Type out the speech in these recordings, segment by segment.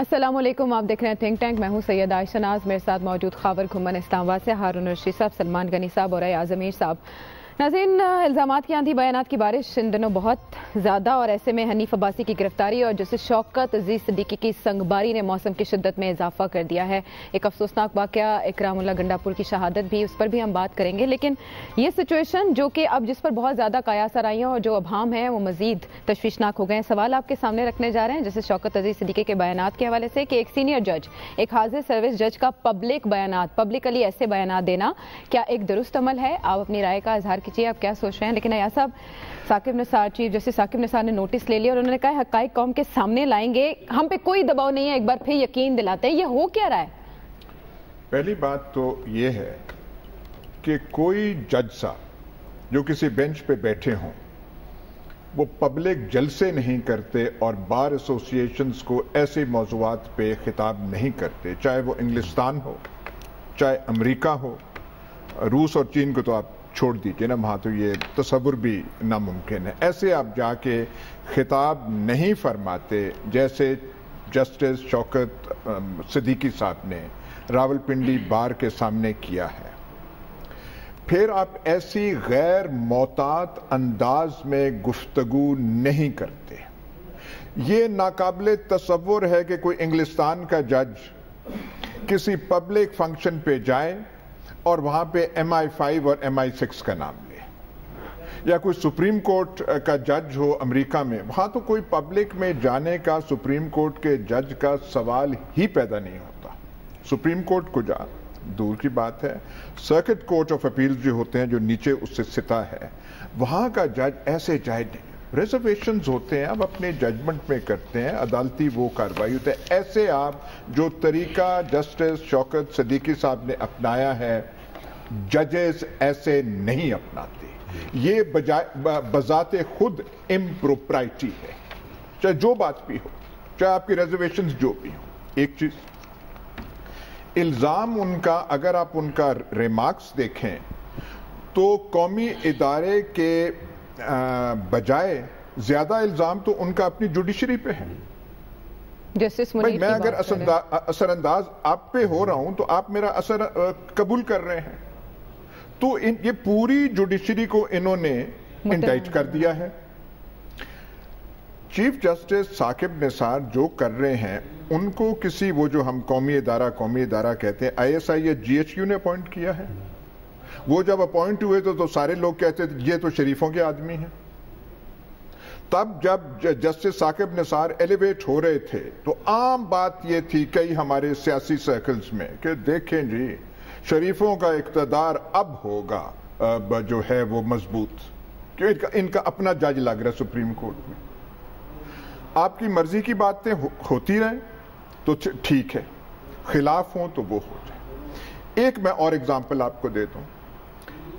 السلام علیکم، آپ دیکھ رہے ہیں تھنک ٹینک میں ہوں سید عائشہ ناز، میرے ساتھ موجود خاور گھمن اسلام آباد سے ہارون رشید صاحب، سلمان غنی صاحب اور ایاز امیر صاحب۔ ناظرین، الزامات کی آندھی بیانات کی بارش ان دنوں بہت زیادہ اور ایسے میں حنیف عباسی کی گرفتاری اور جسے شوکت، عزیز صدیقی کی سنگباری نے موسم کی شدت میں اضافہ کر دیا ہے۔ ایک افسوسناک واقعہ، اکرام اللہ گنڈاپور کی شہادت بھی اس پر بھی ہم بات کریں گے۔ لیکن یہ سچویشن جو کہ اب جس پر بہت زیادہ قیاس آرائیاں اور جو ابہام ہیں، وہ مزید تشویشناک ہو گئے ہیں۔ سوال آپ کے سامنے رکھنے جا رہے ہیں۔ جیسے شوکت، عزیز صدیقی کے بیانات کے حوالے سے کہ ایک سینئر جج، ایک حاضر سروس جج کا پبلک بیانات پبلکلی ایسے بیانات دینا کیا ایک درست عمل ہے؟ آپ اپنی رائے کا اظہار کیجیے، آپ کیا سوچ رہے ہیں؟ لیکن ایسا ثاقب نثار چیف جیسے ثاقب نثار نے نوٹس لے لیا اور انہوں نے کہا حقائق قوم کے سامنے لائیں گے، ہم پہ کوئی دباؤ نہیں ہے، ایک بار پھر یقین دلاتے ہیں، یہ ہو کیا رہا ہے؟ پہلی بات تو یہ ہے کہ کوئی جج صاحب جو کسی بینچ پہ بیٹھے ہوں، وہ پبلک جلسے نہیں کرتے اور بار ایسوسیشنز کو ایسے موضوعات پہ خطاب نہیں کرتے، چاہے وہ انگلستان ہو، چاہے امریکہ ہو، روس اور چین کو تو آپ چھوڑ دیجیے نا، وہاں تو یہ تصور بھی ناممکن ہے۔ ایسے آپ جا کے خطاب نہیں فرماتے، جیسے جسٹس شوکت صدیقی صاحب نے راول پنڈی بار کے سامنے کیا ہے۔ پھر آپ ایسی غیر موتات انداز میں گفتگو نہیں کرتے۔ یہ ناقابل تصور ہے کہ کوئی انگلستان کا جج کسی پبلک فنکشن پہ جائے اور وہاں پہ ایم آئی فائیو اور ایم آئی سکس کا نام لے۔ یا کوئی سپریم کورٹ کا جج ہو امریکہ میں، وہاں تو کوئی پبلک میں جانے کا سپریم کورٹ کے جج کا سوال ہی پیدا نہیں ہوتا۔ سپریم کورٹ کو جا، دور کی بات ہے۔ سرکٹ کورٹ آف اپیل جو ہوتے ہیں، جو نیچے اس سے ستا ہے، وہاں کا جج ایسے جائے ریزرویشنز ہوتے ہیں آپ اپنے ججمنٹ میں کرتے ہیں، عدالتی وہ کاروائی ہوتے ہیں ایسے آپ جو طریقہ جسٹس شوکت صدیقی صاحب نے اپنایا ہے ججز ایسے نہیں اپناتے۔ یہ بذات خود امپروپرائٹی ہے۔ چاہے جو بات بھی ہو، چاہے آپ کی ریزرویشنز جو بھی ہو ایک چیز، الزام ان کا، اگر آپ ان کا ریمارکس دیکھیں، تو قومی ادارے کے بجائے زیادہ الزام تو ان کا اپنی جوڈیشری پہ ہے۔ میں اگر اثر انداز آپ پہ ہو رہا ہوں تو آپ میرا اثر قبول کر رہے ہیں۔ تو یہ پوری جوڈیشری کو انہوں نے انڈائٹ کر دیا ہے۔ چیف جسٹس ثاقب نثار جو کر رہے ہیں ان کو کسی وہ جو ہم قومی ادارہ قومی ادارہ کہتے ہیں آئی ایس آئی یا جی ایچ کیو نے اپوائنٹ کیا ہے۔ وہ جب اپوائنٹ ہوئے تو سارے لوگ کہتے تھے، یہ تو شریفوں کے آدمی ہیں۔ تب جب جسٹس ثاقب نثار ایلیویٹ ہو رہے تھے تو عام بات یہ تھی کئی ہمارے سیاسی سرکلز میں کہ دیکھیں جی شریفوں کا اقتدار اب ہوگا جو ہے وہ مضبوط۔ کہ ان کا اپنا جج لگ رہا ہے سپریم کورٹ میں۔ آپ کی مرضی کی باتیں ہوتی رہیں تو ٹھیک ہے، خلاف ہوں تو وہ ہو جائے۔ ایک میں اور اگزامپل آپ کو دے دوں۔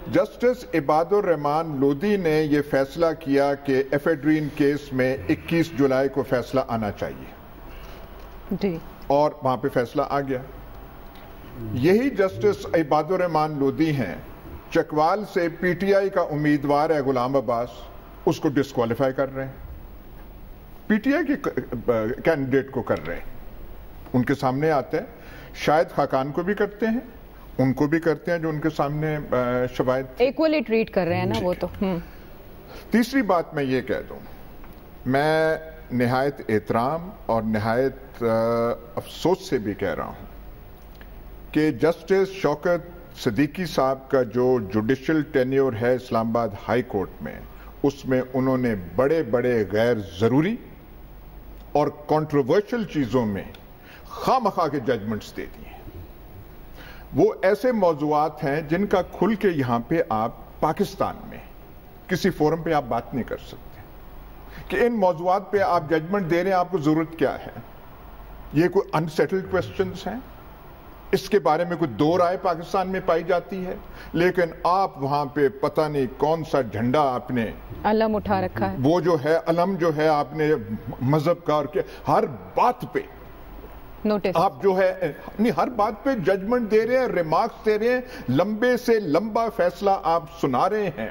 جسٹس عباد الرحمان لودی نے یہ فیصلہ کیا کہ ایفیڈرین کیس میں اکیس جولائی کو فیصلہ آنا چاہیے۔ جی۔ اور وہاں پہ فیصلہ آ گیا۔ یہی جسٹس عباد الرحمان لودی ہیں۔ چکوال سے پی ٹی آئی کا امیدوار ہے غلام عباس۔ اس کو ڈسکوالیفائی کر رہے ہیں۔ پی ٹی آئی کے کینڈیڈیٹ کو کر رہے ہیں۔ ان کے سامنے آتے ہیں۔ شاید خاکان کو بھی کرتے ہیں۔ ان کو بھی کرتے ہیں جو ان کے سامنے شوائد ایکولی ٹریٹ کر رہے ہیں نا وہ تو۔ تیسری بات میں یہ کہہ دوں میں نہایت احترام اور نہایت افسوس سے بھی کہہ رہا ہوں کہ جسٹس شوکت صدیقی صاحب کا جو جوڈیشل ٹینیور ہے اسلام آباد ہائی کورٹ میں اس میں انہوں نے بڑے بڑے غیر ضروری اور کانٹروورشل چیزوں میں خواہ مخواہ کے ججمنٹس دے دیے۔ وہ ایسے موضوعات ہیں جن کا کھل کے یہاں پہ آپ پاکستان میں کسی فورم پہ آپ بات نہیں کر سکتے کہ ان موضوعات پہ آپ ججمنٹ دے رہے ہیں آپ کو ضرورت کیا ہے؟ یہ کوئی انسیٹلڈ کوشچنز ہیں؟ اس کے بارے میں کوئی دو رائے پاکستان میں پائی جاتی ہے؟ لیکن آپ وہاں پہ پتہ نہیں کون سا جھنڈا آپ نے علم اٹھا رکھا ہے۔ وہ جو ہے علم جو ہے آپ نے مذہب کا ہر بات پہ نوٹس آپ جو ہے ہر بات پہ ججمنٹ دے رہے ہیں ریمارکس دے رہے ہیں لمبے سے لمبا فیصلہ آپ سنا رہے ہیں۔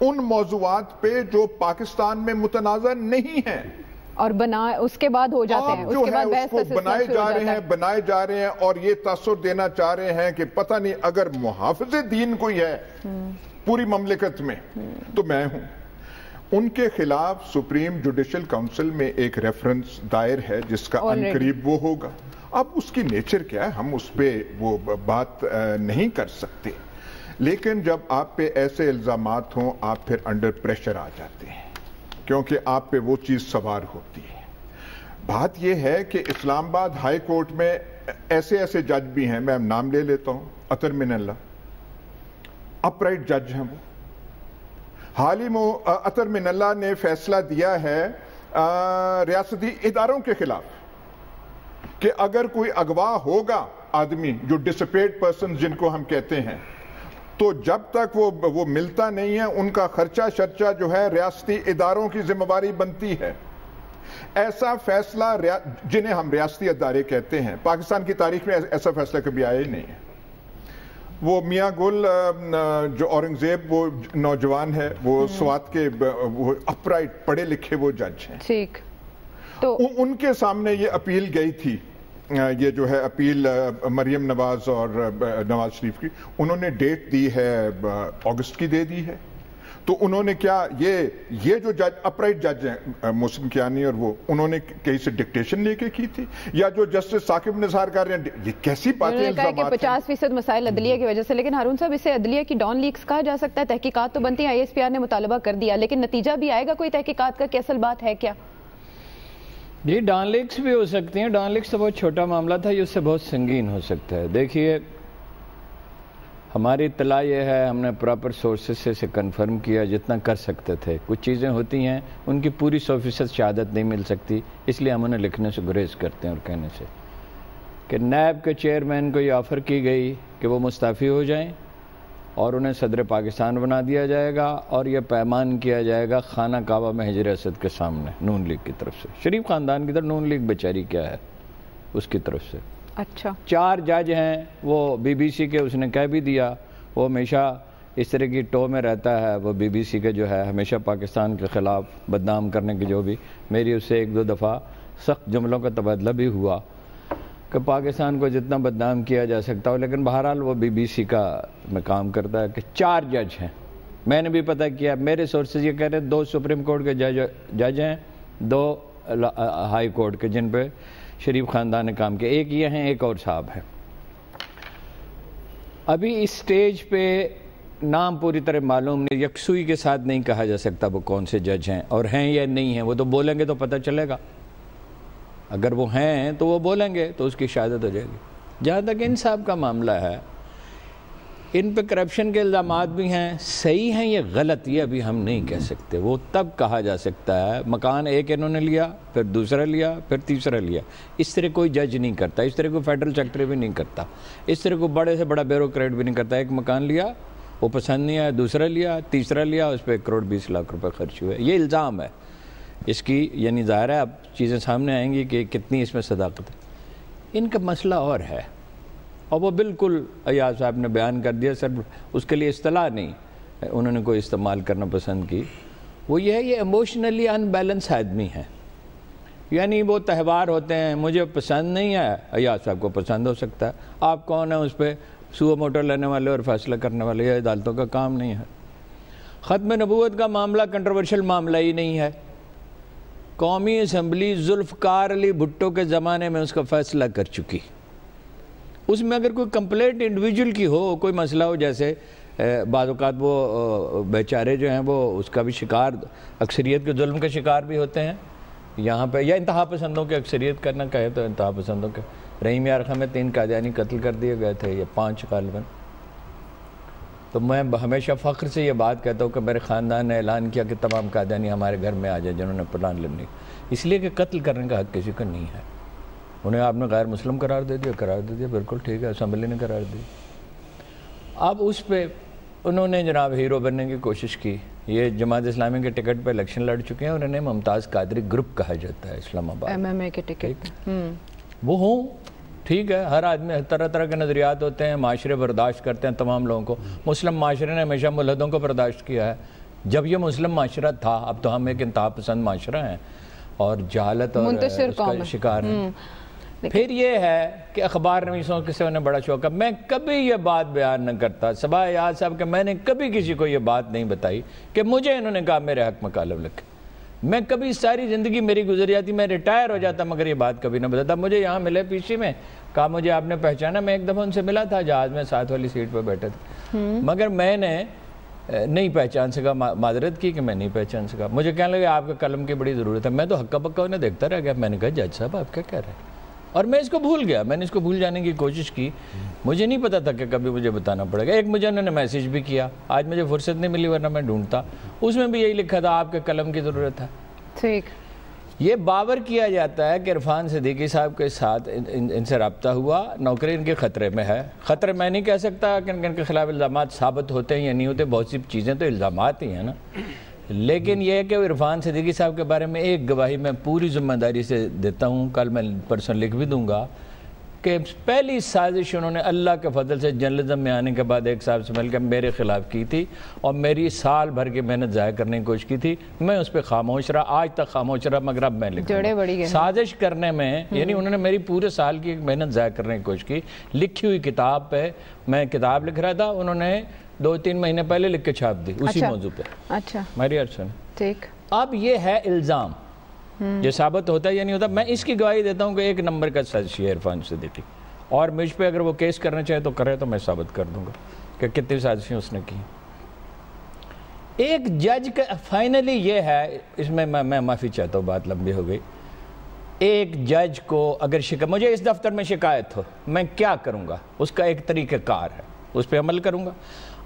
ان موضوعات پہ جو پاکستان میں متنازع نہیں ہیں۔ اور بنا اس کے بعد ہو جاتے ہیں آپ جو ہے اس کو بنائے جا رہے ہیں بنائے جا رہے ہیں اور یہ تاثر دینا چاہ رہے ہیں کہ پتہ نہیں اگر محافظ دین کوئی ہے پوری مملکت میں تو میں ہوں۔ ان کے خلاف سپریم جوڈیشل کاؤنسل میں ایک ریفرنس دائر ہے جس کا انقریب وہ ہوگا۔ اب اس کی نیچر کیا ہے؟ ہم اس پہ وہ بات نہیں کر سکتے۔ لیکن جب آپ پہ ایسے الزامات ہوں آپ پھر انڈر پریشر آ جاتے ہیں۔ کیونکہ آپ پہ وہ چیز سوار ہوتی ہے۔ بات یہ ہے کہ اسلام آباد ہائی کورٹ میں ایسے ایسے جج بھی ہیں۔ میں نام لے لیتا ہوں۔ اطر من اللہ۔ اپرائٹ جج ہیں وہ۔ حال ہی اطر من اللہ نے فیصلہ دیا ہے ریاستی اداروں کے خلاف کہ اگر کوئی اگوا ہوگا آدمی، جو ڈسپیٹ پرسن جن کو ہم کہتے ہیں، تو جب تک وہ وہ ملتا نہیں ہے، ان کا خرچہ شرچہ جو ہے ریاستی اداروں کی ذمہ داری بنتی ہے۔ ایسا فیصلہ جنہیں ہم ریاستی ادارے کہتے ہیں، پاکستان کی تاریخ میں ایسا فیصلہ کبھی آیا ہی نہیں ہے۔ وہ میاں گل جو اورنگزیب وہ نوجوان ہے وہ سوات کے اپرائٹ پڑھے لکھے وہ جج ہیں۔ ٹھیک۔ تو ان کے سامنے یہ اپیل گئی تھی یہ جو ہے اپیل مریم نواز اور نواز شریف کی انہوں نے ڈیٹ دی ہے اگست کی دے دی ہے۔ تو انہوں نے کیا یہ یہ جو جج اپرائٹ جج ہیں مسلم کیانی اور وہ انہوں نے کہیں سے ڈکٹیشن لے کے کی تھی؟ یا جو جسٹس ثاقب نثار کر رہے ہیں یہ کیسی باتیں الزامات ہیں؟ پچاس فیصد مسائل عدلیہ کی وجہ سے لیکن ہارون صاحب اسے عدلیہ کی ڈان لیکس کہا جا سکتا ہے؟ تحقیقات تو بنتی ہیں آئی ایس پی آر نے مطالبہ کر دیا لیکن نتیجہ بھی آئے گا کوئی تحقیقات کا؟ کیسل بات ہے کیا؟ جی ڈان لیکس بھی ہو سکتی ہیں ڈان لیکس تو بہت چھوٹا معاملہ تھا یہ اس سے بہت سنگین ہو سکتا ہے۔ دیکھیے ہماری اطلاع یہ ہے، ہم نے پراپر سورسز سے اسے کنفرم کیا، جتنا کر سکتے تھے۔ کچھ چیزیں ہوتی ہیں، ان کی پوری سو فیصد شہادت نہیں مل سکتی، اس لیے ہم انہیں لکھنے سے گریز کرتے ہیں اور کہنے سے۔ کہ نیب کے چیئرمین کو یہ آفر کی گئی کہ وہ مستعفی ہو جائیں اور انہیں صدر پاکستان بنا دیا جائے گا اور یہ پیمان کیا جائے گا خانہ کعبہ میں حجر اسد کے سامنے، نون لیگ کی طرف سے۔ شریف خاندان کی طرف نون لیگ بیچاری کیا ہے؟ اس کی طرف سے۔ اچھا۔ چار جج ہیں، وہ بی بی سی کے اس نے کہہ بھی دیا، وہ ہمیشہ اس طرح کی ٹو میں رہتا ہے، وہ بی بی سی کے جو ہے، ہمیشہ پاکستان کے خلاف بدنام کرنے کی جو بھی۔ میری اس سے ایک دو دفعہ سخت جملوں کا تبادلہ بھی ہوا کہ پاکستان کو جتنا بدنام کیا جا سکتا ہو، لیکن بہرحال وہ بی بی سی کا میں کام کرتا ہے کہ چار جج ہیں۔ میں نے بھی پتہ کیا، میرے سورسز یہ کہہ رہے ہیں، دو سپریم کورٹ کے جج جج ہیں، دو ہائی کورٹ کے، جن پہ شریف خاندان نے کام کیا۔ ایک یہ ہیں، ایک اور صاحب ہیں۔ ابھی اس سٹیج پہ نام پوری طرح معلوم نہیں، یکسوئی کے ساتھ نہیں کہا جا سکتا وہ کون سے جج ہیں، اور ہیں یا نہیں ہیں۔ وہ تو بولیں گے تو پتہ چلے گا۔ اگر وہ ہیں تو وہ بولیں گے تو اس کی شہادت ہو جائے گی۔ جہاں تک ان صاحب کا معاملہ ہے ان پہ کرپشن کے الزامات بھی ہیں، صحیح ہیں یہ غلط، یہ ابھی ہم نہیں کہہ سکتے۔ وہ تب کہا جا سکتا ہے، مکان ایک انہوں نے لیا، پھر دوسرا لیا، پھر تیسرا لیا۔ اس طرح کوئی جج نہیں کرتا، اس طرح کوئی فیڈرل سیکٹری بھی نہیں کرتا۔ اس طرح کوئی بڑے سے بڑا بیوروکریٹ بھی نہیں کرتا۔ ایک مکان لیا، وہ پسند نہیں آیا، دوسرا لیا، تیسرا لیا، اس پہ ایک کروڑ بیس لاکھ روپے خرچ ہوئے۔ یہ الزام ہے۔ اس کی یعنی ظاہر ہے، اب چیزیں سامنے آئیں گی کہ کتنی اس میں صداقت ہے۔ ان کا مسئلہ اور ہے۔ اور وہ بالکل ایاز صاحب نے بیان کر دیا سر اس کے لیے اصطلاح نہیں، انہوں نے کوئی استعمال کرنا پسند کی۔ وہ یہ ہے، یہ ایموشنلی ان بیلنس آدمی ہے یعنی وہ تہوار ہوتے ہیں، مجھے پسند نہیں ہے، ایاز صاحب کو پسند ہو سکتا ہے۔ آپ کون ہیں؟ اس پہ سو موٹر لینے والے اور فیصلہ کرنے والے، یہ عدالتوں کا کام نہیں ہے۔ ختم نبوت کا معاملہ کنٹروورشل معاملہ ہی نہیں ہے۔ قومی اسمبلی ذوالفقار علی بھٹو کے زمانے میں اس کا فیصلہ کر چکی۔ اس میں اگر کوئی کمپلیٹ انڈیویجول کی ہو، کوئی مسئلہ ہو، جیسے بعض اوقات وہ بیچارے جو ہیں، وہ اس کا بھی شکار، اکثریت کے ظلم کے شکار بھی ہوتے ہیں۔ یہاں پہ، یا انتہا پسندوں کے اکثریت کرنا کہے تو انتہا پسندوں کے۔ رحیم یارخہ میں تین قادیانی قتل کر دیے گئے تھے یہ پانچ غالباً۔ تو میں ہمیشہ فخر سے یہ بات کہتا ہوں کہ میرے خاندان نے اعلان کیا کہ تمام قادیانی ہمارے گھر میں آ جائیں، جنہوں نے پلان لڑنی اس لیے کہ قتل کرنے کا حق کسی کا نہیں ہے۔ انہیں آپ نے غیر مسلم قرار دے دیا قرار دے دیا بالکل ٹھیک ہے اسمبلی نے قرار دی۔ اب اس پہ انہوں نے جناب ہیرو بننے کی کوشش کی۔ یہ جماعت اسلامی کے ٹکٹ پہ الیکشن لڑ چکے ہیں اور انہیں ممتاز قادری گروپ کہا جاتا ہے اسلام آباد۔ ایم ایم اے کے ٹکٹ وہ ہوں۔ ٹھیک ہے ہر آدمی طرح طرح کے نظریات ہوتے ہیں معاشرے برداشت کرتے ہیں تمام لوگوں کو۔ مسلم معاشرے نے ہمیشہ ملحدوں کو برداشت کیا ہے۔ جب یہ مسلم معاشرہ تھا اب تو ہم ایک انتہا پسند معاشرہ ہیں۔ اور جہالت اور۔ شکار ہیں۔ پھر یہ ہے کہ اخبار نویسوں کسی نے بڑا شوق ہے میں کبھی یہ بات بیان نہ کرتا۔ سبا یاد صاحب کہ میں نے کبھی کسی کو یہ بات نہیں بتائی کہ مجھے انہوں نے کہا میرے حق میں کالم لکھے۔ میں کبھی ساری زندگی میری گزر جاتی میں ریٹائر ہو جاتا مگر یہ بات کبھی نہ بتاتا۔ مجھے یہاں ملے پی سی میں کہا مجھے آپ نے پہچانا میں ایک دفعہ ان سے ملا تھا جہاز میں ساتھ والی سیٹ پہ بیٹھے تھے۔ مگر میں نے نہیں پہچان سکا معذرت کی کہ میں نہیں پہچان سکا۔ مجھے کہنے لگے آپ کے قلم کی بڑی ضرورت ہے۔ میں تو ہکا پکا انہیں دیکھتا رہ گیا۔ میں نے کہا جج صاحب آپ کیا کہہ رہے ہیں؟ اور میں اس کو بھول گیا میں نے اس کو بھول جانے کی کوشش کی۔ مجھے نہیں پتا تھا کہ کبھی مجھے بتانا پڑے گا۔ ایک مجھے انہوں نے میسیج بھی کیا آج مجھے فرصت نہیں ملی ورنہ میں ڈھونڈتا۔ اس میں بھی یہی لکھا تھا آپ کے قلم کی ضرورت ہے۔ ٹھیک۔ یہ باور کیا جاتا ہے کہ عرفان صدیقی صاحب کے ساتھ ان, سے رابطہ ہوا۔ نوکری ان کے خطرے میں ہے۔ خطرے میں نہیں کہہ سکتا کہ ان کے خلاف الزامات ثابت ہوتے ہیں یا نہیں ہوتے بہت سی چیزیں تو الزامات ہی ہیں نا۔ لیکن یہ ہے کہ عرفان صدیقی صاحب کے بارے میں ایک گواہی میں پوری ذمہ داری سے دیتا ہوں۔ کل میں پرسن لکھ بھی دوں گا کہ پہلی سازش انہوں نے اللہ کے فضل سے جرنلزم میں آنے کے بعد ایک صاحب سے مل کے میرے خلاف کی تھی اور میری سال بھر کی محنت ضائع کرنے کی کوشش کی تھی۔ میں اس پہ خاموش رہا آج تک خاموش رہا مگر اب میں لکھ سازش کرنے میں یعنی انہوں نے میری پورے سال کی ایک محنت ضائع کرنے کی کوشش کی۔ لکھی ہوئی کتاب پہ میں کتاب لکھ رہا تھا۔ انہوں نے دو تین مہینے پہلے لکھ کے چھاپ دی اسی اچھا۔ موضوع پہ۔ اچھا۔ ارسن ٹھیک۔ اب یہ ہے الزام۔ یہ ثابت ہوتا ہے یا نہیں ہوتا؟ میں اس کی گواہی دیتا ہوں کہ ایک نمبر کا سازشی ہے عرفان صدیقی اور مجھ پہ اگر وہ کیس کرنا چاہے تو کرے تو میں ثابت کر دوں گا کہ کتنی سازشیں اس نے کی۔ ایک جج کا فائنلی یہ ہے اس میں میں میں معافی چاہتا ہوں بات لمبی ہو گئی۔ ایک جج کو اگر شکایت مجھے اس دفتر میں شکایت ہو میں کیا کروں گا؟ اس کا ایک طریقہ کار ہے اس پہ عمل کروں گا۔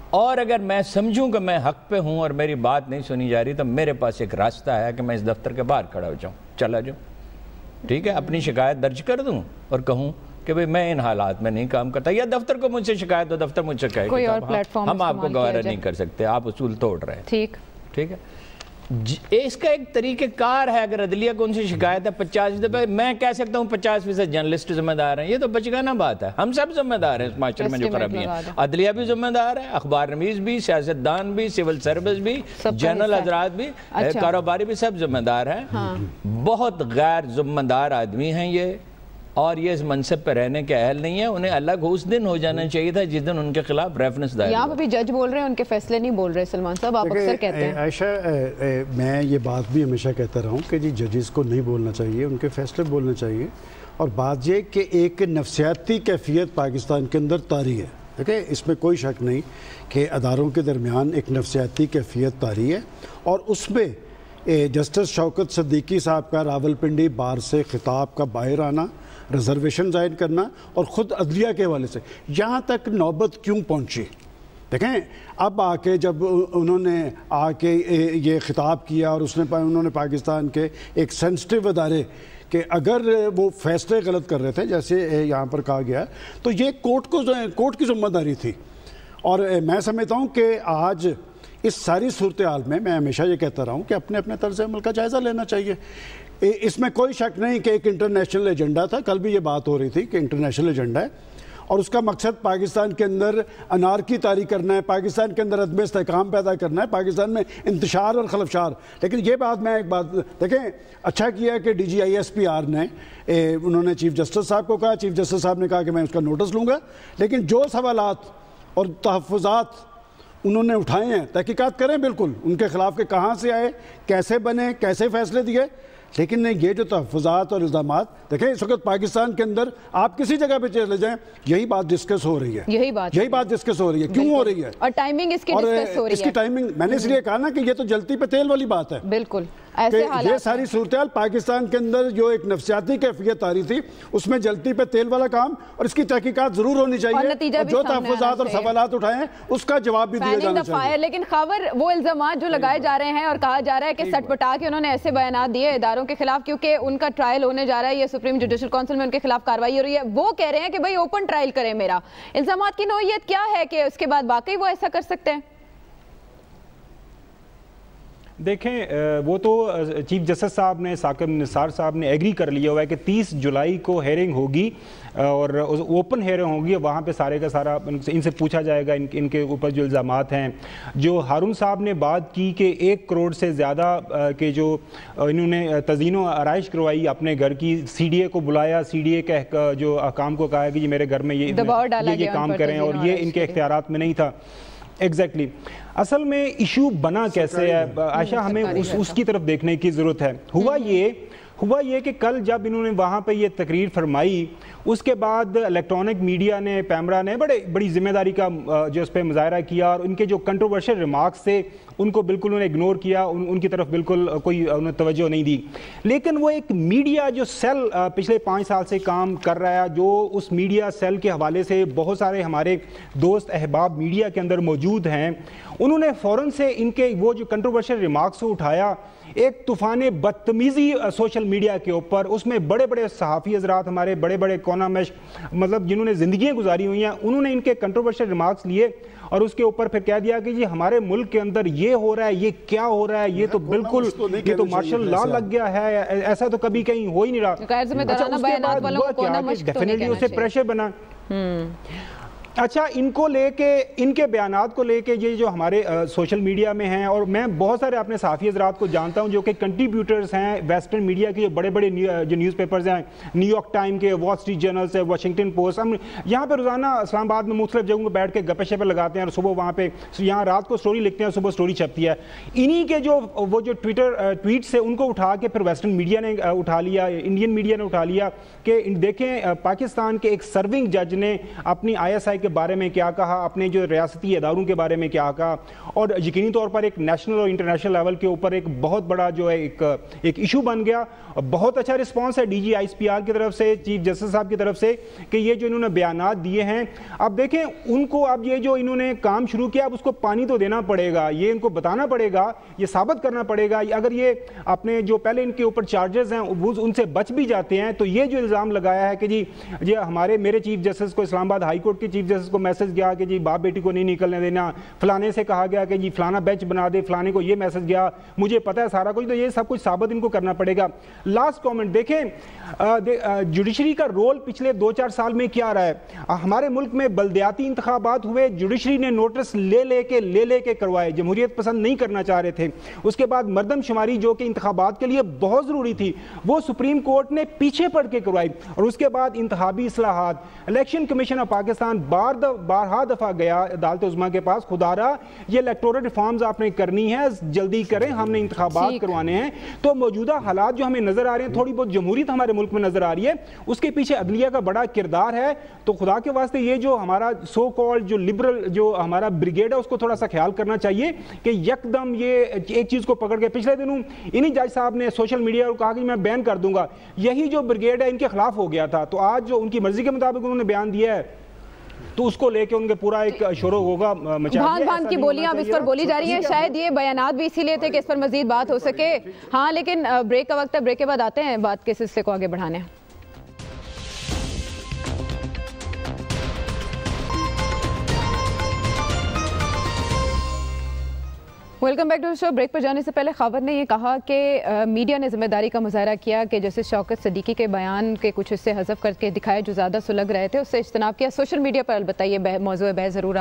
اور اگر میں سمجھوں کہ میں حق پہ ہوں اور میری بات نہیں سنی جا رہی تو میرے پاس ایک راستہ ہے کہ میں اس دفتر کے باہر کھڑا ہو جاؤں چلا جاؤں۔ ٹھیک ہے اپنی شکایت درج کر دوں اور کہوں کہ بھئی میں ان حالات میں نہیں کام کرتا یا دفتر کو مجھ سے شکایت ہو دفتر مجھ سے کہے کوئی کہ اور صاحب، پلیٹ فارم ہم آپ کو گوارہ۔ نہیں کر سکتے آپ اصول توڑ رہے ہیں۔ ٹھیک۔ ٹھیک ہے؟ اس کا ایک طریقہ کار ہے اگر عدلیہ کو ان سے شکایت ہے پچاس فیصد میں کہہ سکتا ہوں پچاس فیصد جرنلسٹ ذمہ دار ہیں یہ تو بچگانا بات ہے ہم سب ذمہ دار ہیں اس معاشرے میں جو خرابی دیں۔ عدلیہ بھی ذمہ دار ہے اخبار نویز بھی سیاست دان بھی سول سروس بھی جنرل ہے۔ حضرات بھی اچھا۔ کاروباری بھی سب ذمہ دار ہیں بہت غیر ذمہ دار آدمی ہیں یہ اور یہ اس منصب پہ رہنے کے اہل نہیں ہیں انہیں الگ اس دن ہو جانا چاہیے تھا جس دن ان کے خلاف ریفرنس دائر یہاں۔ پہ بھی جج بول رہے ہیں ان کے فیصلے نہیں بول رہے۔ سلمان صاحب آپ اکثر کہتے ہیں۔ عائشہ میں یہ بات بھی ہمیشہ کہتا رہا ہوں کہ جی ججز کو نہیں بولنا چاہیے ان کے فیصلے بولنے چاہیے۔ اور بات یہ کہ ایک نفسیاتی کیفیت پاکستان کے اندر طاری ہے۔ دیکھیں اس میں کوئی شک نہیں کہ اداروں کے درمیان ایک نفسیاتی کیفیت طاری ہے۔ اور اس میں جسٹس شوکت صدیقی صاحب کا راول پنڈی بار سے خطاب کا باہر آنا ریزرویشن ظاہر کرنا اور خود عدلیہ کے حوالے سے۔ یہاں تک نوبت کیوں پہنچی؟ دیکھیں، اب آ کے جب انہوں نے آ کے یہ خطاب کیا اور اس نے انہوں نے پاکستان کے ایک سینسٹیو ادارے کہ اگر وہ فیصلے غلط کر رہے تھے، جیسے یہاں پر کہا گیا، تو یہ کورٹ کو کورٹ کی ذمہ داری تھی۔ اور میں سمجھتا ہوں کہ آج اس ساری صورتحال میں میں ہمیشہ یہ کہتا رہا ہوں کہ اپنے اپنے طرز عمل کا جائزہ لینا چاہیے۔ اس میں کوئی شک نہیں کہ ایک انٹرنیشنل ایجنڈا تھا۔ کل بھی یہ بات ہو رہی تھی کہ انٹرنیشنل ایجنڈا ہے اور اس کا مقصد پاکستان کے اندر انارکی طاری کرنا ہے، پاکستان کے اندر عدم استحکام پیدا کرنا ہے، پاکستان میں انتشار اور خلفشار۔ لیکن یہ بات میں ایک بات، دیکھیں اچھا کیا کہ D G I S P R نے انہوں نے چیف جسٹس صاحب کو کہا، چیف جسٹس صاحب نے کہا کہ میں اس کا نوٹس لوں گا۔ لیکن جو سوالات اور تحفظات انہوں نے اٹھائے ہیں، تحقیقات کریں بالکل، ان کے خلاف کے کہاں سے آئے، کیسے بنے، کیسے فیصلے دیے لیکن یہ جو تحفظات اور الزامات دیکھیں اس وقت پاکستان کے اندر آپ کسی جگہ پہ چلے جائیں یہی بات ڈسکس ہو رہی ہے۔ یہی بات یہی بات ڈسکس ہو رہی ہے۔ کیوں ہو رہی ہے؟ اور ٹائمنگ اس کی ڈسکس ہو اس رہی کی ہے۔ ٹائمنگ میں نے اس لیے کہا نا کہ یہ تو جلتی پہ تیل والی بات ہے۔ بالکل۔ کہ یہ ساری صورتحال پاکستان کے اندر جو ایک نفسیاتی کیفیت آ رہی تھی اس میں جلتی پہ تیل والا کام اور اس کی تحقیقات ضرور ہونی چاہیے اور جو تحفظات اور۔ سوالات اٹھائے ہیں اس کا جواب بھی دیا جانا چاہیے۔ لیکن خبر وہ الزامات جو لگائے جا رہے ہیں اور کہا جا رہا ہے کہ سٹ پٹا کے انہوں نے ایسے بیانات دیے اداروں کے خلاف کیونکہ ان کا ٹرائل ہونے جا رہا ہے یہ سپریم جوڈیشل کونسل میں ان کے خلاف کاروائی ہو رہی ہے۔ وہ کہہ رہے ہیں کہ بھئی اوپن ٹرائل کریں میرا۔ الزامات کی نوعیت کیا ہے کہ اس کے بعد واقعی وہ ایسا کر سکتے ہیں؟ دیکھیں وہ تو چیف جسٹس صاحب نے ثاقب نثار صاحب نے ایگری کر لیا ہوا ہے کہ تیس جولائی کو ہیرنگ ہوگی اور اوپن ہیرنگ ہوگی وہاں پہ سارے کا سارا ان سے پوچھا جائے گا ان کے اوپر جو الزامات ہیں۔ جو ہارون صاحب نے بات کی کہ ایک کروڑ سے زیادہ کے جو انہوں نے تزین و آرائش کروائی اپنے گھر کی سی ڈی اے کو بلایا سی ڈی اے کے جو حکام کو کہا ہے کہ جی میرے گھر میں یہ کام کریں اور یہ ان کے اختیارات میں نہیں تھا۔ ایگزیکٹلی اصل میں ایشو بنا کیسے ہے؟ عائشہ ہمیں اس کی طرف دیکھنے کی ضرورت ہے۔ ہوا یہ ہوا یہ کہ کل جب انہوں نے وہاں پہ یہ تقریر فرمائی، اس کے بعد الیکٹرانک میڈیا نے، پیمرا نے بڑے، بڑی ذمہ داری کا جو اس پہ مظاہرہ کیا اور ان کے جو کنٹروورشل ریمارکس تھے، ان کو بالکل انہوں نے اگنور کیا، ان کی طرف بالکل کوئی انہیں توجہ نہیں دی۔ لیکن وہ ایک میڈیا جو سیل پچھلے پانچ سال سے کام کر رہا ہے، جو اس میڈیا سیل کے حوالے سے بہت سارے ہمارے دوست احباب میڈیا کے اندر موجود ہیں، انہوں نے فوراں سے ان کے وہ جو کنٹروورشل ریمارکس کو اٹھایا ایک طوفان بدتمیزی سوشل میڈیا کے اوپر اس میں بڑے بڑے صحافی حضرات ہمارے بڑے بڑے کونا مش مطلب جنہوں نے زندگیاں گزاری ہوئی ہیں انہوں نے ان کے کنٹروورشل ریمارکس لیے اور اس کے اوپر پھر کہہ دیا کہ جی ہمارے ملک کے اندر یہ ہو رہا ہے یہ کیا ہو رہا ہے یہ تو بالکل یہ تو مارشل لا لگ گیا ہے ایسا تو کبھی کہیں ہو ہی نہیں رہا۔ اچھا اس کے بعد ہوا کیا کہ ڈیفینیٹلی اسے پریشر بنا۔ اچھا ان کو لے کے، ان کے بیانات کو لے کے یہ جو ہمارے سوشل میڈیا میں ہیں، اور میں بہت سارے اپنے صحافی حضرات کو جانتا ہوں جو کہ کنٹریبیوٹرز ہیں ویسٹرن میڈیا کے، جو بڑے بڑے جو نیوز پیپرز ہیں نیو یارک ٹائم کے وال اسٹریٹ جرنلس ہے واشنگٹن پوسٹ ہم یہاں پہ روزانہ اسلام آباد میں مختلف جگہوں پہ بیٹھ کے گپے شپے لگاتے ہیں اور صبح وہاں پہ، یہاں رات کو سٹوری لکھتے ہیں صبح سٹوری چھپتی ہے۔ انہی کے جو، وہ جو ٹویٹر ٹویٹس سے ان کو اٹھا کے پھر ویسٹرن میڈیا نے اٹھا لیا انڈین میڈیا نے اٹھا لیا کہ دیکھیں پاکستان کے ایک سرونگ جج نے اپنی آئی ایس آئی کے بارے میں کیا کہا، اپنے جو ریاستی اداروں کے بارے میں کیا کہا۔ اور یقینی طور پر ایک نیشنل اور انٹرنیشنل لیول کے اوپر ایک بہت بڑا جو ہے ایک ایک ایشو بن گیا۔ بہت اچھا رسپانس ہے ڈی جی آئی پی آر کی طرف سے، چیف جسٹس صاحب کی طرف سے کہ یہ جو انہوں نے بیانات دیے ہیں، اب دیکھیں ان کو اب یہ جو انہوں نے کام شروع کیا، اب اس کو پانی تو دینا پڑے گا یہ ان کو بتانا پڑے گا یہ ثابت کرنا پڑے گا اگر یہ اپنے جو پہلے ان کے اوپر چارجز ہیں، وہ ان سے بچ بھی جاتے ہیں، تو یہ جو الزام لگایا ہے کہ جی یہ ہمارے، میرے چیف جسٹس کو اسلام آباد ہائی کورٹ کے چیف جسٹس کو میسج گیا کہ جی باپ بیٹی کو نہیں نکلنے دینا، فلانے سے کہا گیا کہ جی فلانا بیچ بنا دے، فلانے کو یہ میسج گیا۔ مجھے پتہ ہے سارا کچھ، تو یہ سب کچھ ثابت ان کو کرنا پڑے گا۔ لاسٹ کومنٹ دیکھیں جوڈیشری کا رول پچھلے دو چار سال میں کیا رہا ہے؟ ہمارے ملک میں بلدیاتی انتخابات ہوئے جوڈیشری نے نوٹس لے لے کے، لے لے کے کروائے۔ جمہوریت پسند نہیں کرنا چاہ رہے تھے۔ اس کے بعد مردم شماری جو کہ انتخابات کے لیے بہت ضروری تھی، وہ سپریم کورٹ نے پیچھے پڑ کے کروائی اور اس کے بعد انتخابی اصلاحات۔ الیکشن کمیشن آف پاکستان بار بارہا دفعہ گیا عدالت عظمہ کے پاس خدا رہا یہ الیکٹورل ریفارمز آپ نے کرنی ہے جلدی کریں ہم نے انتخابات کروانے ہیں۔ تو موجودہ حالات جو ہمیں نظر آ رہے ہیں تھوڑی بہت جمہوریت ہمارے ملک میں نظر آ رہی ہے۔ اس کے پیچھے عدلیہ کا بڑا کردار ہے۔ تو خدا کے واسطے یہ جو ہمارا سو کال جو لبرل جو ہمارا بریگیڈ ہے اس کو تھوڑا سا خیال کرنا چاہیے کہ یک دم یہ ایک چیز کو پکڑ کے پچھلے دنوں انہی جج صاحب نے سوشل میڈیا کو کہا کہ میں بین کر دوں گا۔ یہی جو بریگیڈ ہے ان کے خلاف ہو گیا تھا۔ تو آج جو ان کی مرضی کے مطابق انہوں نے بیان دیا ہے تو اس کو لے کے ان کے پورا ایک شروع ہوگا بھان بھان کی بولیاں اب اس پر بولی جا رہی ہیں شاید یہ بیانات بھی اسی لیے تھے کہ اس پر مزید بات ہو سکے۔ ہاں لیکن بریک کا وقت ہے بریک کے بعد آتے ہیں بات کے سلسلے کو آگے بڑھانے۔ Welcome back to show break پر جانے سے پہلے خاور نے یہ کہا کہ میڈیا نے ذمہ داری کا مظاہرہ کیا کہ جیسے شوکت صدیقی کے بیان کے کچھ حصے حذف کر کے دکھائے جو زیادہ سلگ رہے تھے، اس سے اجتناب کیا۔ سوشل میڈیا پر البتہ یہ موضوع بہ ضرور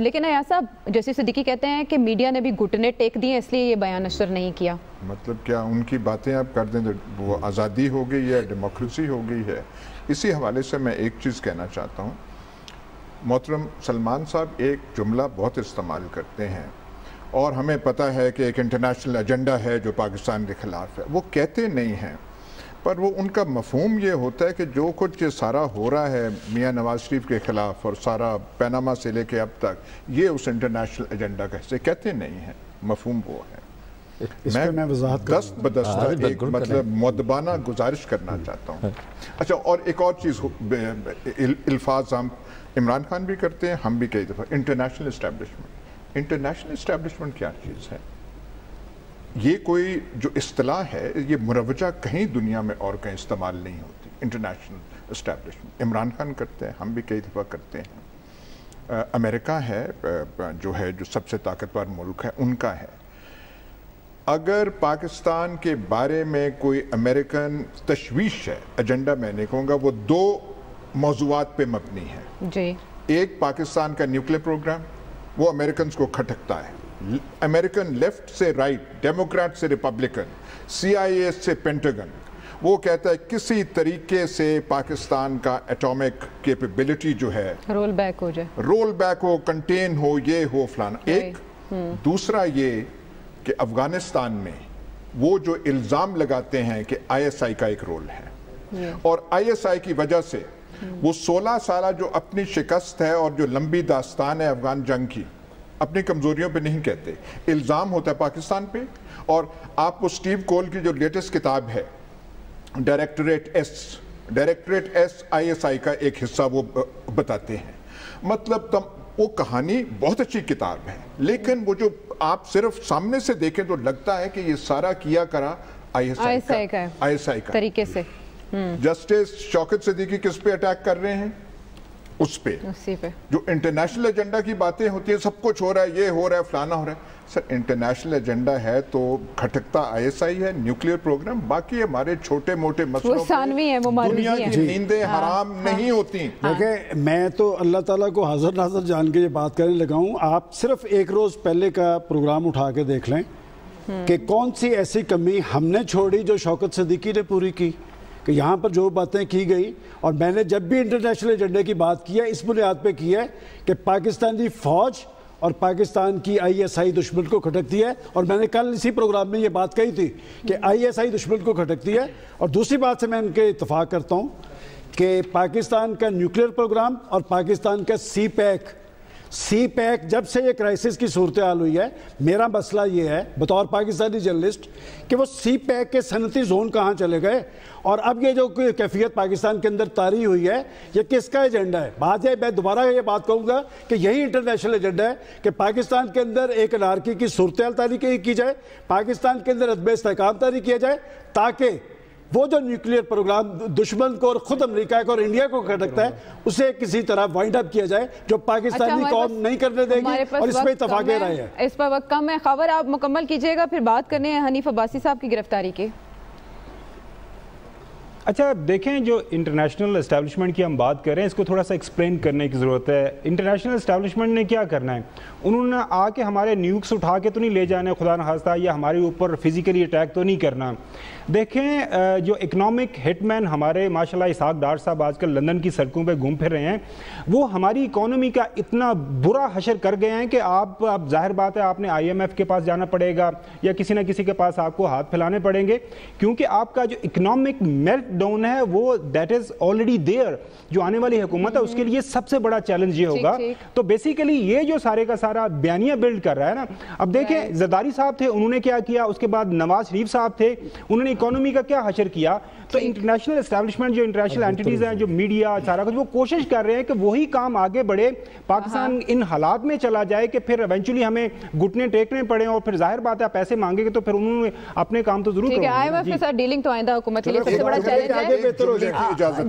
لیکن ایسا صاحب، جیسے صدیقی کہتے ہیں کہ میڈیا نے بھی گھٹنے ٹیک دیے، اس لیے یہ بیان نشر نہیں کیا۔ مطلب کیا ان کی باتیں آپ کر دیں وہ آزادی ہو گئی ہے ڈیموکریسی ہو گئی ہے؟ اسی حوالے سے میں ایک چیز کہنا چاہتا ہوں۔ محترم سلمان صاحب ایک جملہ بہت استعمال کرتے ہیں۔ اور ہمیں پتہ ہے کہ ایک انٹرنیشنل ایجنڈا ہے جو پاکستان کے خلاف ہے۔ وہ کہتے نہیں ہیں پر وہ ان کا مفہوم یہ ہوتا ہے کہ جو کچھ یہ سارا ہو رہا ہے میاں نواز شریف کے خلاف اور سارا پیناما سے لے کے اب تک یہ اس انٹرنیشنل ایجنڈا کا حصے کہتے نہیں ہیں مفہوم وہ ہے۔ میں دست بدستہ ایک مطلب مدبانہ گزارش کرنا چاہتا ہوں۔ اچھا اور ایک اور چیز الفاظ ہم عمران خان بھی کرتے ہیں ہم بھی کئی دفعہ انٹرنیشنل اسٹیبلشمنٹ۔ انٹرنیشنل اسٹیبلشمنٹ کیا چیز ہے؟ یہ کوئی جو اصطلاح ہے یہ مروجہ کہیں دنیا میں اور کہیں استعمال نہیں ہوتی۔ International establishment. عمران خان کرتے ہیں ہم بھی کئی دفعہ کرتے ہیں۔ امریکہ ہے جو ہے جو سب سے طاقتور ملک ہے ان کا ہے۔ اگر پاکستان کے بارے میں کوئی امریکن تشویش ہے ایجنڈا میں نہیں کہوں گا وہ دو موضوعات پہ مبنی ہے۔ جی۔ ایک پاکستان کا نیوکلیر پروگرام۔ وہ امریکنز کو کھٹکتا ہے۔ امریکن لیفٹ سے رائٹ ڈیموکریٹ سے ریپبلکن سی آئی اے سے پینٹگن وہ کہتا ہے کسی طریقے سے پاکستان کا ایٹامک کیپیبلٹی جو ہے رول بیک ہو جائے۔ رول بیک ہو کنٹین ہو یہ ہو فلانا ایک۔ دوسرا یہ کہ افغانستان میں وہ جو الزام لگاتے ہیں کہ آئی ایس آئی کا ایک رول ہے۔ اور آئی ایس آئی کی وجہ سے وہ سولہ سالہ جو اپنی شکست ہے اور جو لمبی داستان ہے افغان جنگ کی اپنی کمزوریوں پہ نہیں کہتے۔ الزام ہوتا ہے پاکستان پہ۔ اور آپ کو سٹیو کول کی جو لیٹسٹ کتاب ہے directorate S directorate S I S I کا ایک حصہ وہ بتاتے ہیں۔ مطلب تم وہ کہانی بہت اچھی کتاب ہے۔ لیکن وہ جو آپ صرف سامنے سے دیکھیں تو لگتا ہے کہ یہ سارا کیا کرا آئی ایس آئی کا۔ آئی ایس آئی کا۔ طریقے سے۔ جسٹس شوکت صدیقی کس پہ اٹیک کر رہے ہیں؟ اس پہ۔ جو انٹرنیشنل ایجنڈا کی باتیں ہوتی ہیں سب کچھ ہو رہا ہے یہ ہو رہا ہے فلانا ہو رہا ہے۔ سر انٹرنیشنل ایجنڈا ہے تو کھٹکتا آئی ایس آئی ہے نیوکلیر پروگرام باقی ہمارے چھوٹے موٹے مسئلوں دنیا کی نیندیں ہاں، حرام ہاں۔ نہیں ہوتی۔ دیکھیں میں تو اللہ تعالیٰ کو حاضر ناظر جان کے یہ بات کرنے لگا ہوں۔ آپ صرف ایک روز پہلے کا پروگرام اٹھا کے دیکھ لیں کہ کون سی ایسی کمی ہم نے چھوڑی جو شوکت صدیقی نے پوری کی؟ کہ یہاں پر جو باتیں کی گئی اور میں نے جب بھی انٹرنیشنل ایجنڈے کی بات کی ہے، اس بنیاد پہ کی ہے کہ پاکستانی فوج اور پاکستان کی آئی ایس آئی دشمن کو کھٹکتی ہے۔ اور میں نے کل اسی پروگرام میں یہ بات کہی تھی کہ آئی ایس آئی دشمن کو کھٹکتی ہے۔ اور دوسری بات سے میں ان کے اتفاق کرتا ہوں کہ پاکستان کا نیوکلیر پروگرام اور پاکستان کا سی پیک سی پیک جب سے یہ کرائسس کی صورتحال ہوئی ہے، میرا مسئلہ یہ ہے، بطور پاکستانی جرنلسٹ، کہ وہ سی پیک کے صنعتی زون کہاں چلے گئے؟ اور اب یہ جو کیفیت پاکستان کے اندر تاری ہوئی ہے، یہ کس کا ایجنڈا ہے؟ بات یہ میں دوبارہ یہ بات کہوں گا کہ یہی انٹرنیشنل ایجنڈا ہے کہ پاکستان کے اندر ایک انارکی کی صورتحال تاری کی جائے، پاکستان کے اندر عدم استحکام تاری کیا جائے، تاکہ وہ جو نیوکلیر پروگرام دشمن کو اور خود امریکہ کو اور انڈیا کو کھٹکتا ہے اسے کسی طرح وائنڈ اپ کیا جائے جو پاکستانی قوم نہیں کرنے دے گی اور اس پہ اتفاق رہے ہیں۔ اس پر وقت کم ہے۔ خبر آپ مکمل کیجیے گا پھر بات کرنے ہیں حنیف عباسی صاحب کی گرفتاری کی۔ اچھا دیکھیں جو انٹرنیشنل اسٹیبلشمنٹ کی ہم بات کر رہے ہیں اس کو تھوڑا سا ایکسپلین کرنے کی ضرورت ہے۔ انٹرنیشنل اسٹیبلشمنٹ نے کیا کرنا ہے؟ انہوں نے آ کے ہمارے نیوکس اٹھا کے تو نہیں لے جانے خدا نخواستہ یا ہمارے اوپر فزیکلی اٹیک تو نہیں کرنا۔ دیکھیں جو اکنامک ہٹ مین ہمارے ماشاء اللہ اسحاق ڈار صاحب آج کل لندن کی سڑکوں پہ گھوم پھر رہے ہیں وہ ہماری اکانومی کا اتنا برا حشر کر گئے ہیں کہ آپ اب ظاہر بات ہے آپ نے آئی ایم ایف کے پاس جانا پڑے گا یا کسی نہ کسی کے پاس آپ کو ہاتھ پھیلانے پڑیں گے۔ کیونکہ آپ کا جو اکنامک میلٹ ڈاؤن ہے وہ دیٹ از آلریڈی دیئر جو آنے والی حکومت ہے اس کے لیے سب سے بڑا چیلنج یہ ہوگا۔ تو بیسیکلی یہ جو سارے کا سارا بیانیہ بلڈ کر رہا ہے نا۔ اب دیکھیں زرداری صاحب تھے انہوں نے کیا کیا؟ اس کے بعد نواز شریف صاحب تھے انہوں نے اکانومی کا کیا حشر کیا؟ تو انٹرنیشنل اسٹیبلشمنٹ جو انٹرنیشنل اینٹیٹیز ہیں جو میڈیا سارا کچھ وہ کوشش کر رہے ہیں کہ وہی کام آگے بڑھے۔ پاکستان ان حالات میں چلا جائے کہ پھر ایونچولی ہمیں گھٹنے ٹیکنے پڑے اور پھر ظاہر بات ہے پیسے مانگے گے تو پھر انہوں نے اپنے کام تو ضرور ٹھیک ہے آئی ایم ایف کے ساتھ ڈیلنگ تو آئندہ حکومت کے لیے سب سے بڑا چیلنج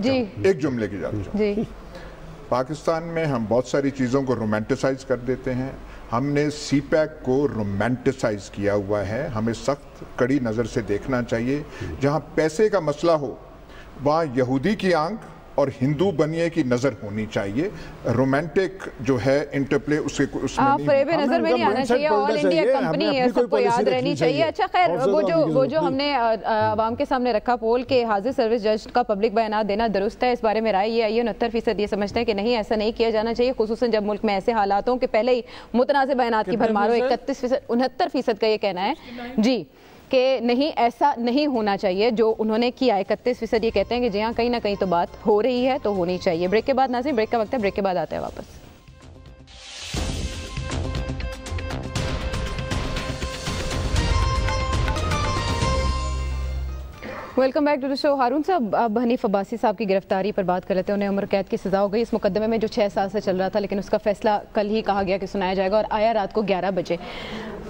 ہے۔ ایک جملے کی اجازت جی۔ پاکستان میں ہم بہت ساری چیزوں کو رومانٹیسائز کر دیتے ہیں۔ ہم نے سی پیک کو رومانٹیسائز کیا ہوا ہے۔ ہمیں سخت کڑی نظر سے دیکھنا چاہیے۔ جہاں پیسے کا مسئلہ ہو، وہاں یہودی کی آنکھ اور ہندو بنیے کی نظر ہونی چاہیے۔ رومانٹک جو ہے انٹرپلے اس کے اس میں نہیں فریب نظر میں نہیں آنا چاہیے۔ آل انڈیا کمپنی ہے سب کو یاد رہنی چاہیے۔ اچھا خیر وہ جو وہ جو ہم نے عوام کے سامنے رکھا پول کہ حاضر سروس جج کا پبلک بیانات دینا درست ہے اس بارے میں رائے یہ آئی ہے انہتر فیصد یہ سمجھتے ہیں کہ نہیں ایسا نہیں کیا جانا چاہیے۔ خصوصاً جب ملک میں ایسے حالات ہوں کہ پہلے ہی متنازع بیانات کی بھرمارو اکتیس فیصد انہتر فیصد کا یہ کہنا ہے۔ جی۔ کہ نہیں، ایسا نہیں ہونا چاہیے جو انہوں نے کیا اکتیس فیصد یہ کہتے ہیں کہ جی ہاں کہیں نہ کہیں تو بات ہو رہی ہے تو ہونی چاہیے۔ بریک کے بعد ناظرین بریک کا وقت ہے بریک کے بعد آتے ہیں واپس۔ Welcome back to the show Haroon صاحب، اب حنیف عباسی صاحب کی گرفتاری پر بات کر لیتے ہیں۔ انہیں عمر قید کی سزا ہو گئی۔ اس مقدمے میں جو چھ سال سے چل رہا تھا، لیکن اس کا فیصلہ کل ہی کہا گیا کہ سنایا جائے گا اور آیا رات کو گیارہ بجے۔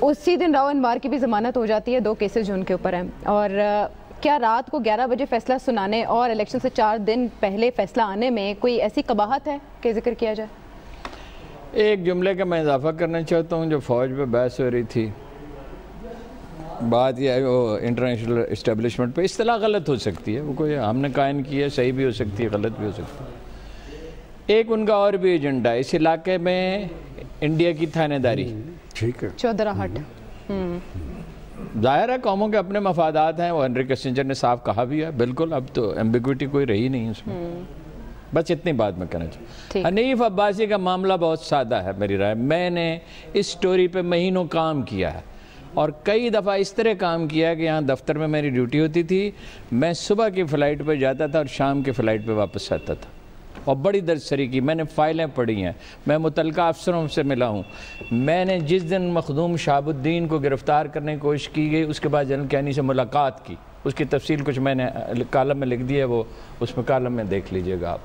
اسی دن راؤ انوار کی بھی ضمانت ہو جاتی ہے، دو کیسز جو ان کے اوپر ہیں۔ اور کیا رات کو گیارہ بجے فیصلہ سنانے اور الیکشن سے چار دن پہلے فیصلہ آنے میں کوئی ایسی قباحت ہے کہ ذکر کیا جائے؟ ایک جملے کا میں اضافہ کرنا چاہتا ہوں جو فوج پہ بحث ہو رہی تھی۔ بات یہ ہے، وہ انٹرنیشنل اسٹیبلشمنٹ پہ اصطلاح غلط ہو سکتی ہے۔ وہ کوئی ہم نے قائم کی ہے، صحیح بھی ہو سکتی ہے، غلط بھی ہو سکتی ہے۔ ایک ان کا اور بھی ایجنڈا ہے۔ اس علاقے میں انڈیا کی تھانے داری۔ ٹھیک ہے۔ چودرہ ہٹ۔ ظاہر ہے قوموں کے اپنے مفادات ہیں وہ ہنری کسنجر نے صاف کہا بھی ہے۔ بالکل اب تو ایمبیگوٹی کوئی رہی نہیں اس میں۔ بس اتنی بات میں کہنا چاہوں۔ حنیف عباسی کا معاملہ بہت سادہ ہے میری رائے۔ میں نے اس سٹوری پہ مہینوں کام کیا ہے۔ اور کئی دفعہ اس طرح کام کیا کہ یہاں دفتر میں میری ڈیوٹی ہوتی تھی۔ میں صبح کی فلائٹ پہ جاتا تھا اور شام کی فلائٹ پہ واپس آتا تھا۔ اور بڑی درج سری کی، میں نے فائلیں پڑھی ہیں۔ میں متعلقہ افسروں سے ملا ہوں۔ میں نے جس دن مخدوم شہاب الدین کو گرفتار کرنے کی کوشش کی گئی، اس کے بعد جنرل کینی سے ملاقات کی۔ اس کی تفصیل کچھ میں نے کالم میں لکھ دی ہے، وہ اس میں کالم میں دیکھ لیجیے گا آپ۔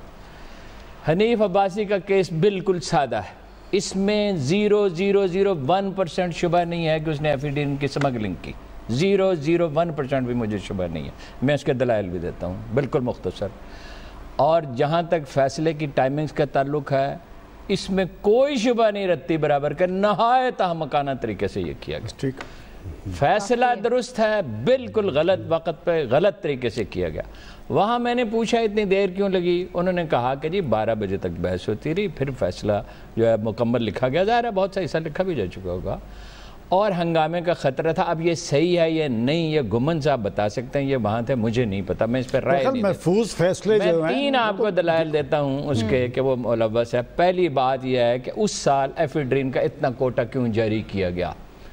حنیف عباسی کا کیس بالکل سادہ ہے۔ اس میں zero zero zero one percent شبہ نہیں ہے کہ اس نے ایفیڈین کی سمگلنگ کی۔ زیرو زیرو ون پرسنٹ بھی مجھے شبہ نہیں ہے۔ میں اس کے دلائل بھی دیتا ہوں۔ بالکل مختصر۔ اور جہاں تک فیصلے کی ٹائمنگز کا تعلق ہے اس میں کوئی شبہ نہیں رہتی برابر کہ نہایت احمقانہ طریقے سے یہ کیا گیا۔ ٹھیک۔ فیصلہ درست ہے بالکل غلط وقت پہ غلط طریقے سے کیا گیا۔ وہاں میں نے پوچھا اتنی دیر کیوں لگی؟ انہوں نے کہا کہ جی بارہ بجے تک بحث ہوتی رہی پھر فیصلہ جو ہے مکمل لکھا گیا۔ ظاہر ہے بہت سا حصہ لکھا بھی جا چکا ہوگا۔ اور ہنگامے کا خطرہ تھا۔ اب یہ صحیح ہے یہ نہیں یہ گمن صاحب بتا سکتے ہیں یہ وہاں تھے مجھے نہیں پتا۔ میں اس پہ رائے نہیں دیتا۔ محفوظ فیصلے میں جو ہیں تین آپ کو دلائل دیتا ہوں اس کے کہ وہ ملوث ہے پہلی بات یہ ہے کہ اس سال ایفیڈرین کا اتنا کوٹا کیوں جاری کیا گیا؟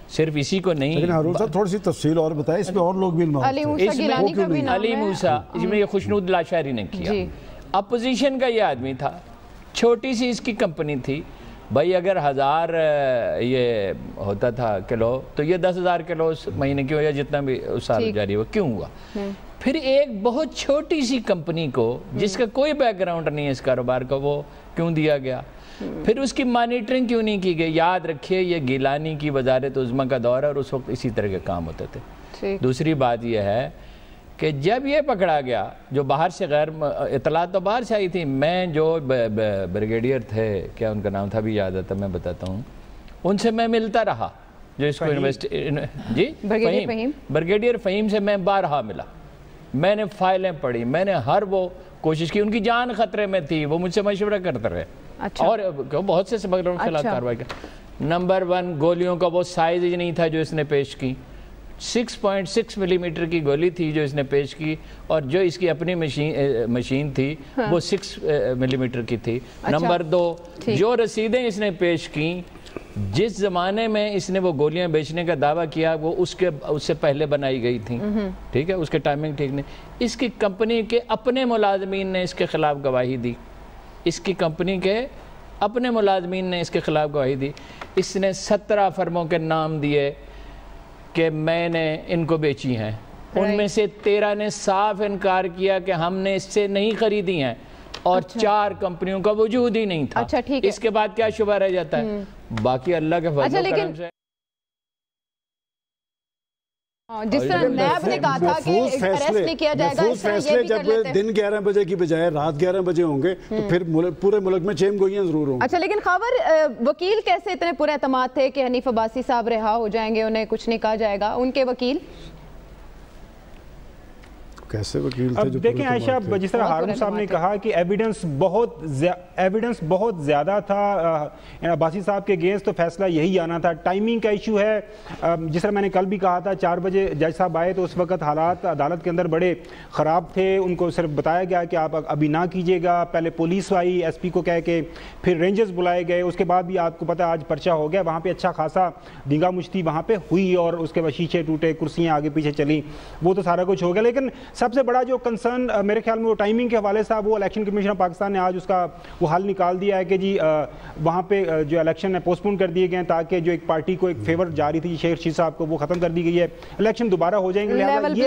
صرف اسی کو لیکن نہیں ہارون صاحب تھوڑی سی تفصیل اور بتائیں۔ اس میں اور لوگ بھی علی موسیٰ گیلانی کا بھی نام علی ہے۔ موسیٰ اس میں یہ خوشنود لاشاری نے کیا۔ جی۔ اپوزیشن کا یہ آدمی تھا۔ چھوٹی سی اس کی کمپنی تھی۔ بھائی اگر ہزار یہ ہوتا تھا کلو تو یہ دس ہزار کلو اس مہینے کی ہو یا جتنا بھی اس سال۔ جاری ہوا کیوں ہوا؟ پھر ایک بہت چھوٹی سی کمپنی کو جس کا کوئی بیک گراؤنڈ نہیں ہے اس کاروبار کا وہ کیوں دیا گیا؟ پھر اس کی مانیٹرنگ کیوں نہیں کی گئی؟ یاد رکھیے یہ گیلانی کی وزارت عظمہ کا دور ہے اور اس وقت اسی طرح کے کام ہوتے تھے۔ دوسری بات یہ ہے کہ جب یہ پکڑا گیا جو باہر سے غیر اطلاعات تو باہر سے آئی تھی میں جو بریگیڈیئر تھے کیا ان کا نام تھا بھی یاد آتا میں بتاتا ہوں۔ ان سے میں ملتا رہا جو اس کو انویسٹ جی؟ بریگیڈیئر فہیم؟ فہیم؟ سے میں بارہا ملا۔ میں نے فائلیں پڑھی میں نے ہر وہ کوشش کی۔ ان کی جان خطرے میں تھی وہ مجھ سے مشورہ کرتے رہے۔ اچھا۔ اور بہت سے سمگلروں کے خلاف اچھا۔ کارروائی کر نمبر ون گولیوں کا وہ سائز ہی نہیں تھا جو اس نے پیش کی۔ Six point six millimetre کی گولی تھی جو اس نے پیش کی اور جو اس کی اپنی مشین مشین تھی وہ سکس ملی میٹر کی تھی۔ نمبر دو۔ جو رسیدیں اس نے پیش کی جس زمانے میں اس نے وہ گولیاں بیچنے کا دعویٰ کیا وہ اس کے اس سے پہلے بنائی گئی تھیں۔ ٹھیک ہے؟ اس کے ٹائمنگ ٹھیک نہیں۔ اس کی کمپنی کے اپنے ملازمین نے اس کے خلاف گواہی دی۔ اس کی کمپنی کے اپنے ملازمین نے اس کے خلاف گواہی دی۔ اس نے سترہ فرموں کے نام دیے۔ کہ میں نے ان کو بیچی ہیں۔ ان میں سے تیرہ نے صاف انکار کیا کہ ہم نے اس سے نہیں خریدی ہیں۔ اور چار کمپنیوں کا وجود ہی نہیں تھا۔ اچھا،۔ اس کے بعد کیا شبہ رہ جاتا ہے؟ باقی اللہ کے فضل اچھا، و کرم سے۔ جس طرح نیب نے کہا تھا کہ محفوظ اریسٹ نہیں کیا جائے گا اس طرح فیصلے یہ بھی کر جب لیتے ہیں۔ دن گیارہ بجے کی بجائے رات گیارہ بجے ہوں گے تو پھر پورے ملک میں چیم گوئیاں ضرور ہوں گی۔ اچھا لیکن خبر وکیل کیسے اتنے پورے اعتماد تھے کہ حنیف عباسی صاحب رہا ہو جائیں گے انہیں کچھ نہیں کہا جائے گا؟ ان کے وکیل؟ کیسے وکیل تھے اب جو دیکھیں عائشہ؟ جس طرح ہارون صاحب نے کہا کہ ایویڈنس بہت ایویڈنس بہت زیادہ تھا آ، عباسی صاحب کے گینس تو فیصلہ یہی آنا تھا۔ ٹائمنگ کا ایشو ہے۔ جس طرح میں نے کل بھی کہا تھا چار بجے جج صاحب آئے تو اس وقت حالات عدالت کے اندر بڑے خراب تھے۔ ان کو صرف بتایا گیا کہ آپ ابھی نہ کیجیے گا۔ پہلے پولیس آئی ایس پی کو کہہ کے پھر رینجرز بلائے گئے۔ اس کے بعد بھی آپ کو پتہ ہے آج پرچہ ہو گیا۔ وہاں پہ اچھا خاصا دنگا مشتی وہاں پہ ہوئی اور اس کے بعد شیشے ٹوٹے کرسیاں آگے پیچھے چلیں۔ وہ تو سارا کچھ ہو گیا۔ لیکن سب سے بڑا جو کنسرن میرے خیال میں وہ ٹائمنگ کے حوالے صاحب وہ الیکشن کمیشن آف پاکستان نے آج اس کا وہ حل نکال دیا ہے کہ جی وہاں پہ جو الیکشن ہے پوسٹ پون کر دیے گئے ہیں تاکہ جو ایک پارٹی کو ایک فیور جاری تھی شیخ رشید صاحب کو وہ ختم کر دی گئی ہے الیکشن دوبارہ ہو جائیں گے لہٰذا یہ۔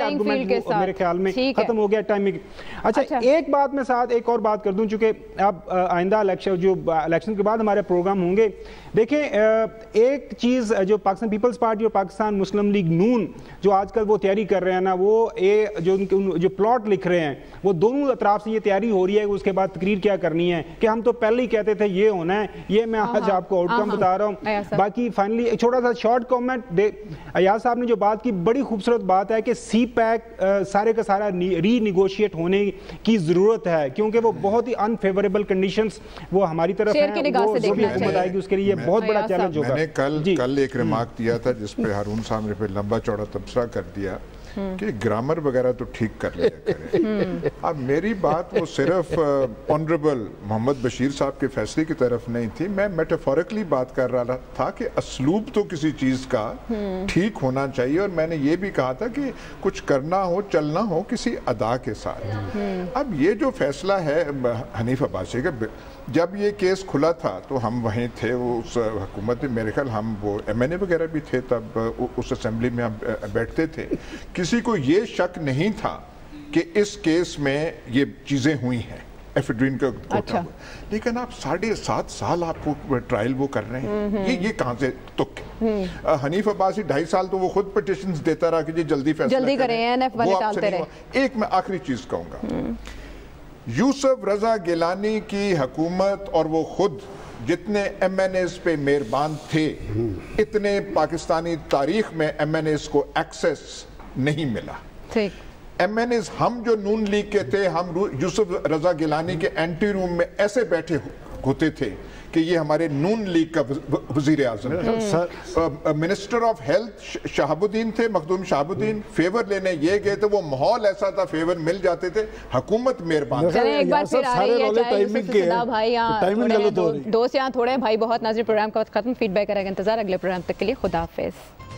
میرے خیال میں۔ ختم ہو گیا ٹائمنگ اچھا اچھا۔ ایک بات میں ساتھ ایک اور بات کر دوں چونکہ اب آئندہ الیکشن جو الیکشن کے بعد ہمارے پروگرام ہوں گے دیکھیں ایک چیز جو پاکستان پیپلز پارٹی اور پاکستان مسلم لیگ نون جو آج کل وہ تیاری کر رہے ہیں نا وہ جو پلوٹ پلاٹ لکھ رہے ہیں وہ دونوں اطراف سے یہ تیاری ہو رہی ہے اس کے بعد تقریر کیا کرنی ہے؟ کہ ہم تو پہلے ہی کہتے تھے یہ ہونا ہے یہ میں آج آپ کو آؤٹ کم بتا رہا ہوں۔ باقی فائنلی ایک چھوٹا سا شارٹ کومنٹ ایاز صاحب نے جو بات کی بڑی خوبصورت بات ہے کہ سی پیک سارے کا سارا ری نیگوشیٹ ہونے کی ضرورت ہے کیونکہ وہ بہت ہی انفیوریبل کنڈیشنز وہ ہماری طرف ہیں وہ جو بھی آئے گی اس کے لیے ایک بہت بڑا چیلنج ہوگا۔ میں نے کل جی۔ ایک ریمارک دیا تھا جس پہ ہارون صاحب نے پھر لمبا چوڑا تبصرہ کر دیا کہ گرامر بغیرہ تو ٹھیک کر لیا کریں۔ اب میری بات وہ صرف آنریبل محمد بشیر صاحب کے فیصلے کی طرف نہیں تھی۔ میں میٹافورکلی بات کر رہا تھا کہ اسلوب تو کسی چیز کا ٹھیک ہونا چاہیے اور میں نے یہ بھی کہا تھا کہ کچھ کرنا ہو چلنا ہو کسی ادا کے ساتھ۔ اب یہ جو فیصلہ ہے حنیف عباسی کا جب یہ کیس کھلا تھا تو ہم وہیں تھے وہ اس حکومت میں میرے خیال ہم وہ ایم این اے وغیرہ بھی تھے تب اس اسمبلی میں ہم بیٹھتے تھے۔ کسی کو یہ شک نہیں تھا کہ اس کیس میں یہ چیزیں ہوئی ہیں ایفیڈرین کا کوٹا لیکن آپ ساڑھے سات سال آپ کو ٹرائل وہ کر رہے ہیں۔ یہ یہ کہاں سے تک ہے؟ حنیف عباسی ڈھائی سال تو وہ خود پیٹیشنز دیتا رہا کہ جی جلدی فیصلہ کریں۔ ایک میں آخری چیز کہوں گا۔ یوسف رضا گلانی کی حکومت اور وہ خود جتنے ایم این ایس پہ مہربان تھے اتنے پاکستانی تاریخ میں ایم این ایس کو ایکسس نہیں ملا۔ ایم این ایس ہم جو نون لیگ کے تھے ہم یوسف رضا گیلانی کے اینٹی روم میں ایسے بیٹھے ہوتے تھے۔ کہ یہ ہمارے نون لیگ کا وزیر اعظم minister of health Shahabuddin تھے مخدوم شہاب الدین فیور لینے یہ گئے تھے وہ محول ایسا تھا فیور مل جاتے تھے۔ حکومت مہربان دوست یہاں تھوڑے ہیں۔ بھائی بہت ناظر پروگرام کا ختم فیڈ بیک کرے گا انتظار اگلے پروگرام تک کے لیے خدا حافظ۔